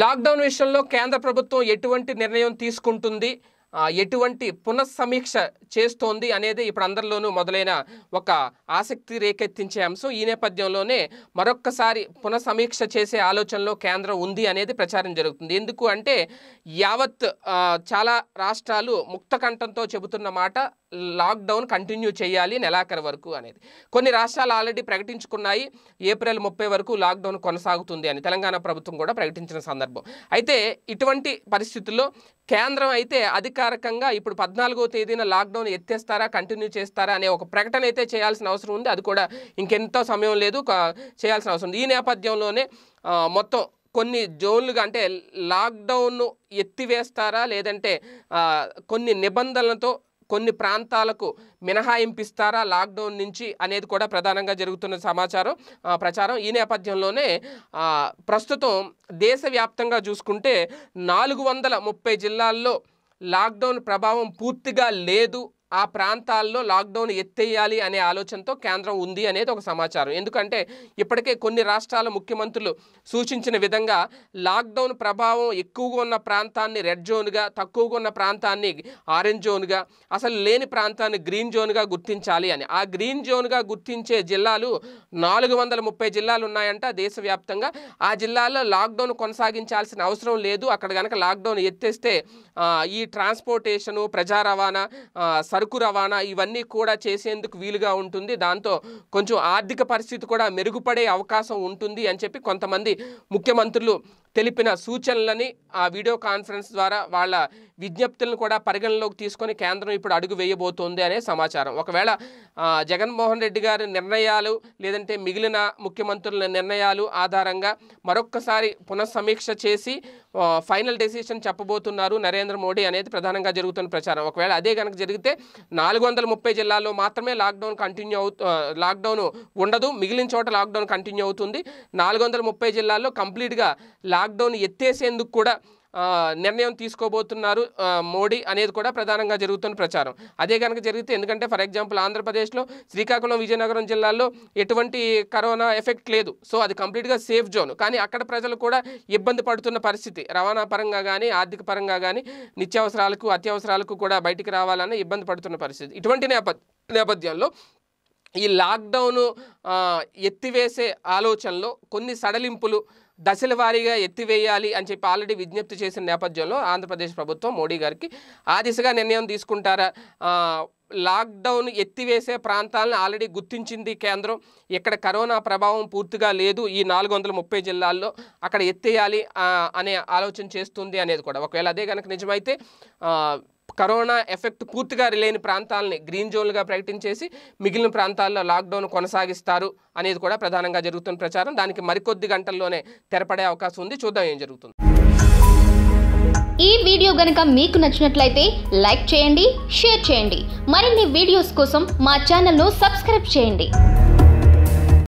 Lockdown విషయంలో కేంద్ర ప్రభుత్వం ఎటువంటి నిర్ణయం తీసుకుంటుంది? ఎటువంటి పునఃసమీక్ష చేస్తోంది అనేది ఇప్పుడు అందరిలోనూ మొదలైన ఒక ఆసక్తి రేకెత్తించే అంశం. ఈ నేపథ్యంలోనే మరొక్కసారి పునఃసమీక్ష చేసే ఆలోచనలో కేంద్రం ఉంది అనేది ప్రచారం జరుగుతుంది. ఎందుకు అంటే యావత్ చాలా రాష్ట్రాలు ముక్త కంఠంతో చెబుతున్న మాట లాక్డౌన్ కంటిన్యూ చేయాలి నెలాఖరు వరకు అనేది. కొన్ని రాష్ట్రాలు ఆల్రెడీ ప్రకటించుకున్నాయి. ఏప్రిల్ ముప్పై వరకు లాక్డౌన్ కొనసాగుతుంది అని తెలంగాణ ప్రభుత్వం కూడా ప్రకటించిన సందర్భం. అయితే ఇటువంటి పరిస్థితుల్లో కేంద్రం అయితే అధికారికంగా ఇప్పుడు పద్నాలుగో తేదీన లాక్డౌన్ ఎత్తేస్తారా కంటిన్యూ చేస్తారా అనే ఒక ప్రకటన అయితే చేయాల్సిన అవసరం ఉంది. అది కూడా ఇంకెంతో సమయం లేదు. చేయాల్సిన అవసరం ఉంది. ఈ నేపథ్యంలోనే మొత్తం కొన్ని జోన్లుగా అంటే లాక్డౌన్ ఎత్తివేస్తారా లేదంటే కొన్ని నిబంధనలతో కొన్ని ప్రాంతాలకు మినహాయింపిస్తారా లాక్డౌన్ నుంచి అనేది కూడా ప్రధానంగా జరుగుతున్న సమాచారం ఆ, ప్రచారం ఈ నేపథ్యంలోనే ప్రస్తుతం దేశవ్యాప్తంగా చూసుకుంటే నాలుగు వందల ముప్పై జిల్లాల్లో లాక్డౌన్ ప్రభావం పూర్తిగా లేదు ఆ ప్రాంతాల్లో లాక్డౌన్ ఎత్తేయాలి అనే ఆలోచనతో కేంద్రం ఉంది అనేది ఒక సమాచారం. ఎందుకంటే ఇప్పటికే కొన్ని రాష్ట్రాల ముఖ్యమంత్రులు సూచించిన విధంగా లాక్డౌన్ ప్రభావం ఎక్కువగా ఉన్న ప్రాంతాన్ని రెడ్ జోన్గా తక్కువగా ఉన్న ప్రాంతాన్ని ఆరెంజ్ జోన్గా అసలు లేని ప్రాంతాన్ని గ్రీన్ జోన్గా గుర్తించాలి అని. ఆ గ్రీన్ జోన్గా గుర్తించే జిల్లాలు నాలుగు వందల ముప్పై జిల్లాలు ఉన్నాయంట దేశవ్యాప్తంగా. ఆ జిల్లాల్లో లాక్డౌన్ కొనసాగించాల్సిన అవసరం లేదు. అక్కడ కనుక లాక్డౌన్ ఎత్తేస్తే ఈ ట్రాన్స్పోర్టేషను ప్రజా రవాణా సరుకు రవాణా ఇవన్నీ కూడా చేసేందుకు వీలుగా ఉంటుంది. దాంతో కొంచెం ఆర్థిక పరిస్థితి కూడా మెరుగుపడే అవకాశం ఉంటుంది అని చెప్పి కొంతమంది ముఖ్యమంత్రులు తెలిపిన సూచనలని ఆ వీడియో కాన్ఫరెన్స్ ద్వారా వాళ్ళ విజ్ఞప్తులను కూడా పరిగణలోకి తీసుకొని కేంద్రం ఇప్పుడు అడుగు వేయబోతోంది అనే సమాచారం. ఒకవేళ జగన్మోహన్ రెడ్డి గారి నిర్ణయాలు లేదంటే మిగిలిన ముఖ్యమంత్రుల నిర్ణయాలు ఆధారంగా మరొక్కసారి పునఃసమీక్ష చేసి ఫైనల్ డెసిషన్ చెప్పబోతున్నారు నరేంద్ర మోడీ అనేది ప్రధానంగా జరుగుతున్న ప్రచారం. ఒకవేళ అదే కనుక జరిగితే నాలుగు వందల ముప్పై జిల్లాల్లో మాత్రమే లాక్డౌన్ కంటిన్యూ అవు లాక్డౌన్ ఉండదు. మిగిలిన చోట లాక్డౌన్ కంటిన్యూ అవుతుంది. నాలుగు వందల ముప్పై జిల్లాల్లో కంప్లీట్గా లా లాక్డౌన్ ఎత్తేసేందుకు కూడా నిర్ణయం తీసుకోబోతున్నారు మోడీ అనేది కూడా ప్రధానంగా జరుగుతున్న ప్రచారం. అదే కనుక జరిగితే ఎందుకంటే ఫర్ ఎగ్జాంపుల్ ఆంధ్రప్రదేశ్లో శ్రీకాకుళం విజయనగరం జిల్లాల్లో ఎటువంటి కరోనా ఎఫెక్ట్ లేదు. సో అది కంప్లీట్గా సేఫ్ జోన్. కానీ అక్కడ ప్రజలు కూడా ఇబ్బంది పడుతున్న పరిస్థితి. రవాణా పరంగా కానీ ఆర్థిక పరంగా కానీ నిత్యావసరాలకు అత్యవసరాలకు కూడా బయటికి రావాలని ఇబ్బంది పడుతున్న పరిస్థితి. ఇటువంటి నేప నేపథ్యంలో ఈ లాక్డౌన్ ఎత్తివేసే ఆలోచనలో కొన్ని సడలింపులు దశల వారీగా ఎత్తివేయాలి అని చెప్పి ఆల్రెడీ విజ్ఞప్తి చేసిన నేపథ్యంలో ఆంధ్రప్రదేశ్ ప్రభుత్వం మోడీ గారికి ఆ దిశగా నిర్ణయం తీసుకుంటారా? లాక్డౌన్ ఎత్తివేసే ప్రాంతాలను ఆల్రెడీ గుర్తించింది కేంద్రం. ఇక్కడ కరోనా ప్రభావం పూర్తిగా లేదు. ఈ నాలుగు వందల ముప్పై జిల్లాల్లో అక్కడ ఎత్తేయాలి అనే ఆలోచన చేస్తుంది అనేది కూడా. ఒకవేళ అదే కనుక నిజమైతే కరోనా ఎఫెక్ట్ పూర్తిగా లేని ప్రాంతాలని గ్రీన్ జోన్లుగా ప్రకటించేసి మిగిలిన ప్రాంతాల్లో లాక్డౌన్ కొనసాగిస్తారు అనేది కూడా ప్రధానంగా జరుగుతున్న ప్రచారం. దానికి మరికొద్ది గంటల్లోనే తెరపడే అవకాశం ఉంది. చూద్దాం ఏం జరుగుతుంది. ఈ వీడియో గనుక మీకు నచ్చినట్లయితే లైక్ చేయండి షేర్ చేయండి. మరిన్ని వీడియోస్ కోసం మా ఛానల్ను సబ్స్క్రైబ్ చేయండి.